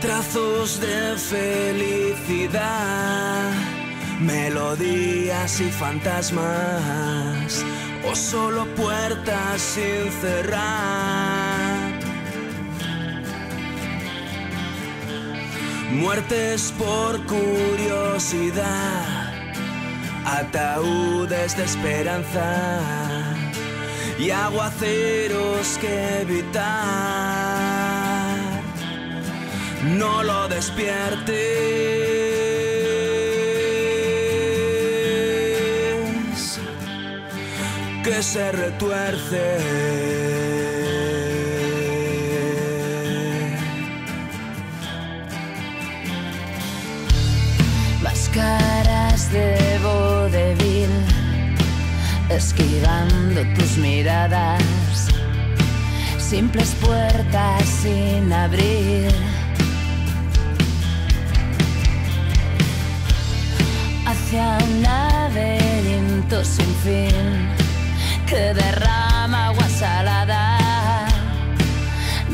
Trazos de felicidad, melodías y fantasmas, o solo puertas sin cerrar. Muertes por curiosidad, ataúdes de esperanza y aguaceros que evitar no lo despiertes, que se retuerce. Esquivando tus miradas, simples puertas sin abrir hacia un laberinto sin fin que derrama agua salada,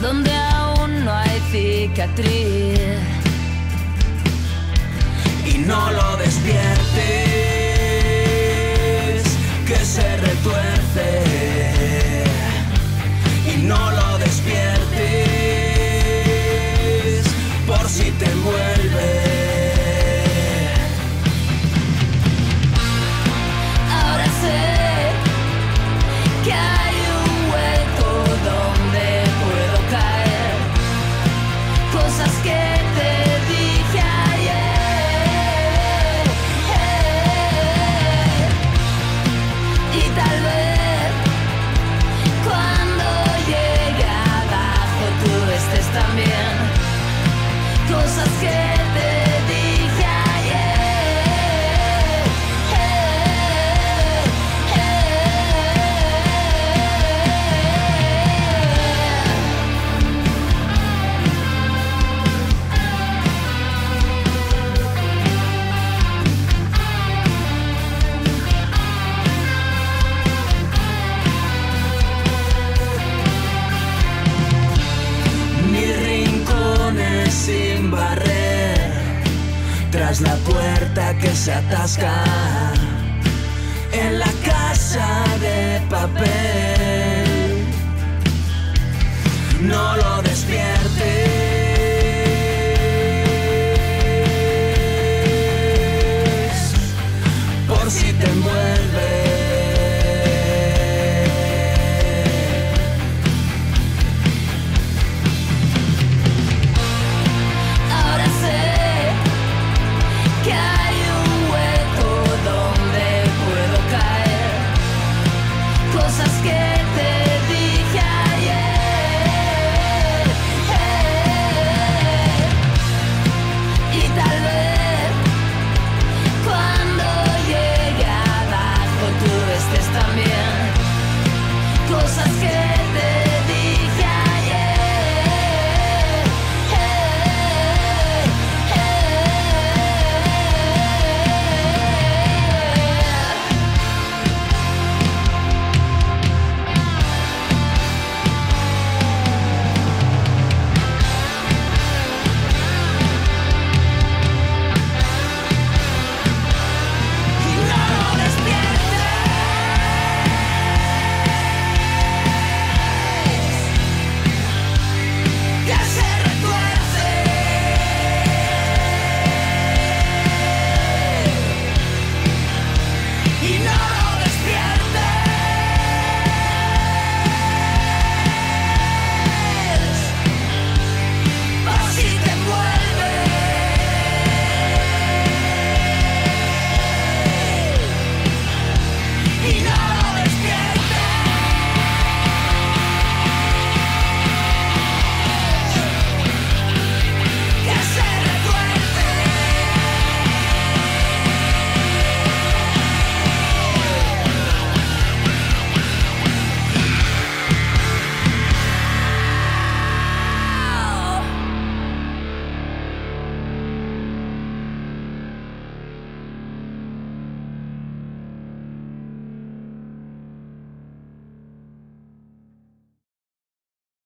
donde aún no hay cicatriz. y no lo te mueres. Tras la puerta que se atasca, en la casa de papel.